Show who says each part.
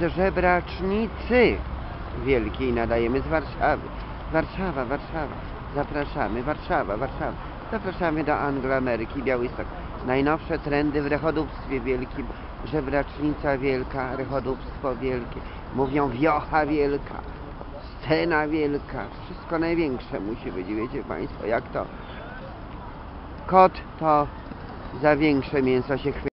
Speaker 1: z żebracznicy wielkiej nadajemy z Warszawy. Warszawa, Warszawa. Zapraszamy, Warszawa, Warszawa. Zapraszamy do Angloameryki, Białystok. Najnowsze trendy w rechodówstwie wielkim. Żebracznica wielka, rechodówstwo wielkie. Mówią wiocha wielka, scena wielka. Wszystko największe musi być, wiecie Państwo, jak to kot to za większe mięso się chwyta.